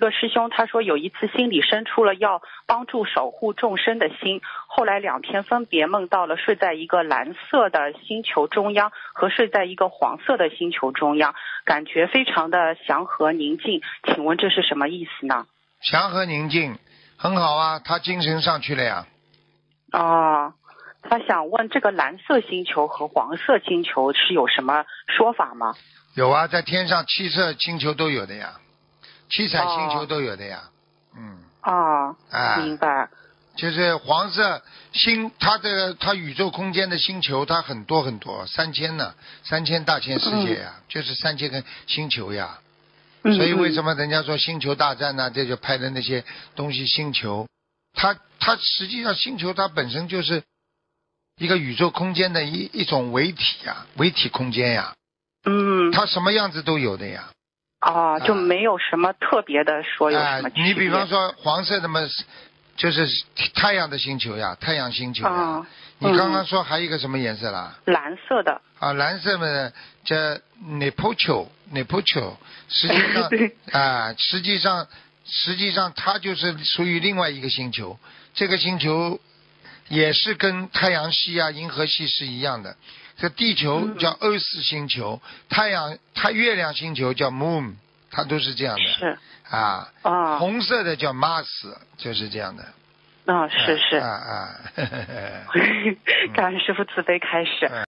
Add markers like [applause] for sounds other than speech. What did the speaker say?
有一个师兄他说有一次心里生出了要帮助守护众生的心，后来两天分别梦到了睡在一个蓝色的星球中央和睡在一个黄色的星球中央，感觉非常的祥和宁静。请问这是什么意思呢？祥和宁静，很好啊，他精神上去了呀。哦，他想问这个蓝色星球和黄色星球是有什么说法吗？有啊，在天上七色星球都有的呀，七彩星球都有的呀。嗯，哦，啊，明白。就是黄色星，它这个它宇宙空间的星球，它很多很多，三千呢，三千大千世界呀，就是三千个星球呀。嗯所以为什么？人家说星球大战呢？这就拍的那些东西，星球，它它实际上星球它本身就是一个宇宙空间的一一种维体呀，维体空间呀，嗯，它什么样子都有的呀。哦，就啊没有什么特别的说有啊什么区别。你比方说黄色的嘛，就是太阳的星球呀，太阳星球呀。啊，你刚刚说还有一个什么颜色啦？蓝色的。啊，蓝色嘛叫 Neptune，Neptune，实际上 [laughs] 对啊，实际上实际上它就是属于另外一个星球，这个星球也是跟太阳系啊、银河系是一样的。这地球嗯叫欧四星球，太阳它月亮星球叫 Moon，它都是这样的是啊。啊，红色的叫 Mars，就是这样的。啊，是是啊。啊。[laughs] [laughs] 感恩师傅慈悲开始。嗯